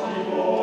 Lord.